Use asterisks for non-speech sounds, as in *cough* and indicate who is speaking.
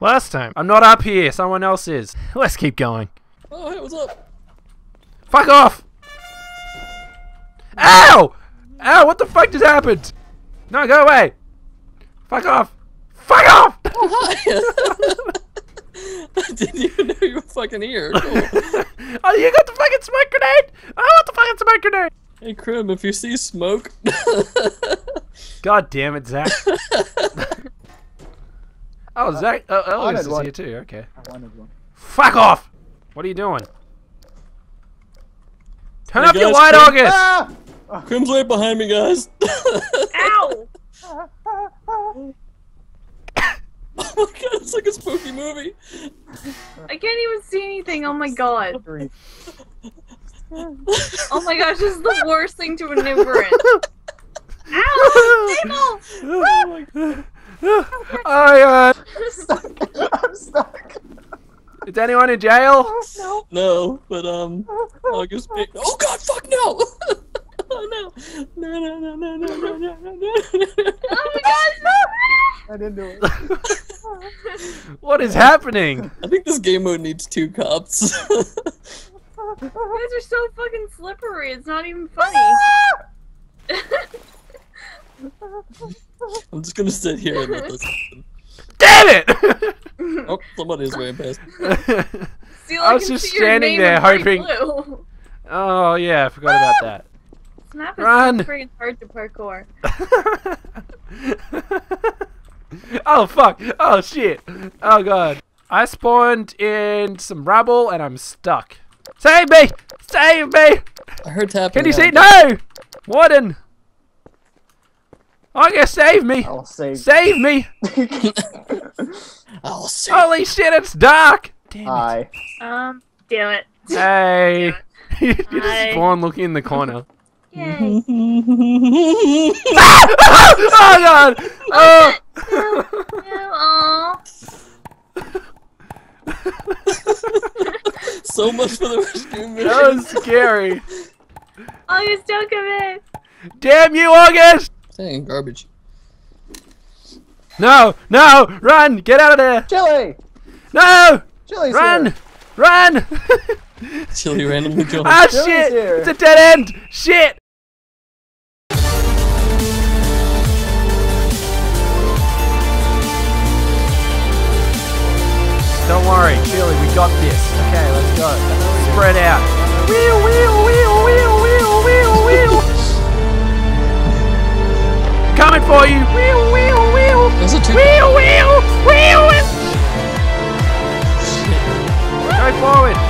Speaker 1: Last time. I'm not up here. Someone else is. *laughs* Let's keep going.
Speaker 2: Oh, hey, what's up?
Speaker 1: Fuck off! Ow! Ow, what the fuck just happened? No, go away! Fuck off! Fuck off! *laughs*
Speaker 2: Oh, hi. *laughs* I didn't even know you were fucking here. Cool.
Speaker 1: oh, you got the fucking smoke grenade! I want the fucking smoke grenade!
Speaker 2: Hey, Crim, if you see smoke.
Speaker 1: God damn it, Zach. Oh, Zach. Oh, Elvis
Speaker 3: wanted
Speaker 1: is
Speaker 3: one.
Speaker 1: here too. Okay.
Speaker 3: I wanted one.
Speaker 1: Fuck off! What are you doing? Turn
Speaker 2: Hey,
Speaker 1: up your
Speaker 2: guys,
Speaker 1: white
Speaker 2: Crim-
Speaker 1: August!
Speaker 3: Ah!
Speaker 2: Crim's right behind me, guys. *laughs*
Speaker 4: Ow!
Speaker 2: oh my god, it's like a spooky movie.
Speaker 4: I can't even see anything. Oh my god. Oh my gosh, this is the worst thing to maneuver in. *laughs* Ow! Table!
Speaker 2: oh my god.
Speaker 1: I, uh,
Speaker 3: I'm stuck.
Speaker 1: is anyone in jail?
Speaker 3: No.
Speaker 2: No, but um, August. Big- oh God! Fuck no! *laughs* oh no! No no no no no no no no! no.
Speaker 4: Oh my God! No!
Speaker 3: I didn't do it. *laughs*
Speaker 1: what is happening?
Speaker 2: I think this game mode needs two cops.
Speaker 4: you guys are so fucking slippery. It's not even funny.
Speaker 2: I'm just gonna sit here and let this *laughs* happen.
Speaker 1: Damn it!
Speaker 2: Oh, somebody's way past. *laughs*
Speaker 4: See,
Speaker 1: I was just standing there hoping-
Speaker 4: blue.
Speaker 1: oh yeah, I forgot about that.
Speaker 4: This map is
Speaker 1: Run.
Speaker 4: so freaking hard to parkour. *laughs*
Speaker 1: oh fuck! Oh shit! Oh god! I spawned in some rubble and I'm stuck. Save me! Save me!
Speaker 2: I heard tapping.
Speaker 1: Can you see? No! Warden! August, save me!
Speaker 3: I'll save.
Speaker 1: Save me! *laughs* *laughs*
Speaker 2: I'll see.
Speaker 1: Holy shit, it's dark! Damn it.
Speaker 4: Um, damn it.
Speaker 1: Hey! *laughs* you just
Speaker 4: Hi.
Speaker 1: spawn looking in the corner.
Speaker 4: Yay. *laughs*
Speaker 1: oh god! Oh!
Speaker 4: Aw.
Speaker 2: so much for the rescue mission.
Speaker 1: that was scary.
Speaker 4: August, don't come in.
Speaker 1: Damn you, August!
Speaker 2: Dang, garbage.
Speaker 1: No! No! Run! Get out of there!
Speaker 3: Chilly.
Speaker 1: No!
Speaker 3: Chilly's
Speaker 1: Run!
Speaker 3: here.
Speaker 1: Run! *laughs*
Speaker 2: Chilly randomly *laughs* joined.
Speaker 1: ah
Speaker 3: Chilly's
Speaker 1: shit!
Speaker 3: here.
Speaker 1: It's a dead end! Shit! Don't worry, Chilly, we got this. Okay, let's go. Spread out. Wheel, wheel, wheel, wheel, forward.